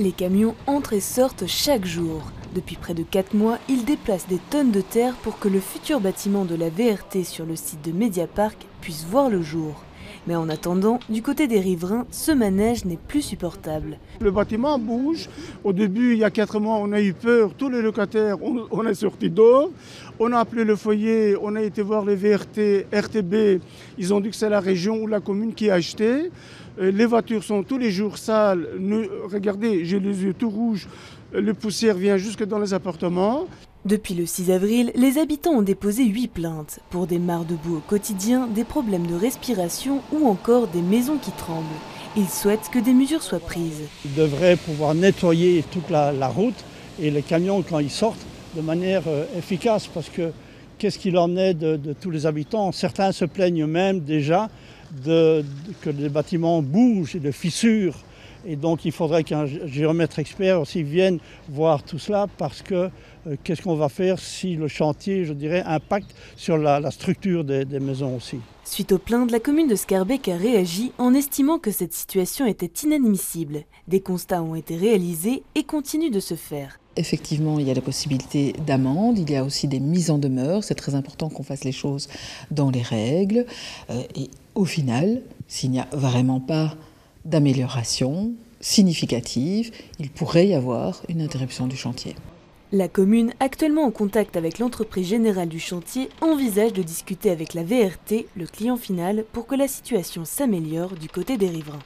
Les camions entrent et sortent chaque jour. Depuis près de 4 mois, ils déplacent des tonnes de terre pour que le futur bâtiment de la VRT sur le site de Mediapark puisse voir le jour. Mais en attendant, du côté des riverains, ce manège n'est plus supportable. Le bâtiment bouge. Au début, il y a 4 mois, on a eu peur. Tous les locataires, on, est sortis dehors. On a appelé le foyer, on a été voir les VRT, RTB. Ils ont dit que c'est la région ou la commune qui a acheté. Euh, Les voitures sont tous les jours sales. Regardez, j'ai les yeux tout rouges. Le poussière vient jusque dans les appartements. Depuis le 6 avril, les habitants ont déposé 8 plaintes pour des mares de boue au quotidien, des problèmes de respiration ou encore des maisons qui tremblent. Ils souhaitent que des mesures soient prises. Ils devraient pouvoir nettoyer toute la, route et les camions quand ils sortent de manière euh, efficace parce que qu'est-ce qu'il en est de, tous les habitants? Certains se plaignent même déjà que les bâtiments bougent et de fissures et donc il faudrait qu'un gé- géomètre expert aussi vienne voir tout cela parce que euh, qu'est-ce qu'on va faire si le chantier, je dirais, impacte sur la, la structure des- des maisons aussi? Suite aux plaintes, la commune de Scarbeck a réagi en estimant que cette situation était inadmissible. Des constats ont été réalisés et continuent de se faire. Effectivement, il y a la possibilité d'amende, il y a aussi des mises en demeure. C'est très important qu'on fasse les choses dans les règles. Euh, et au final, s'il n'y a vraiment pas d'amélioration significative, il pourrait y avoir une interruption du chantier. La commune, actuellement en contact avec l'entreprise générale du chantier, envisage de discuter avec la VRT, le client final, pour que la situation s'améliore du côté des riverains.